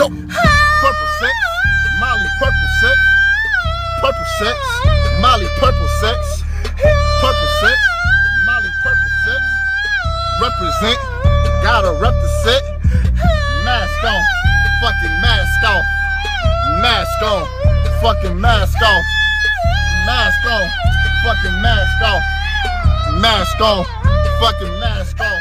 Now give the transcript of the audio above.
Purple sex, Molly purple sex, purple sex, Molly purple sex, purple sex, Molly purple sex. Represent, gotta represent. Mask on, fucking mask off, mask on, fucking mask off, mask on, fucking mask off, mask on, fucking mask off.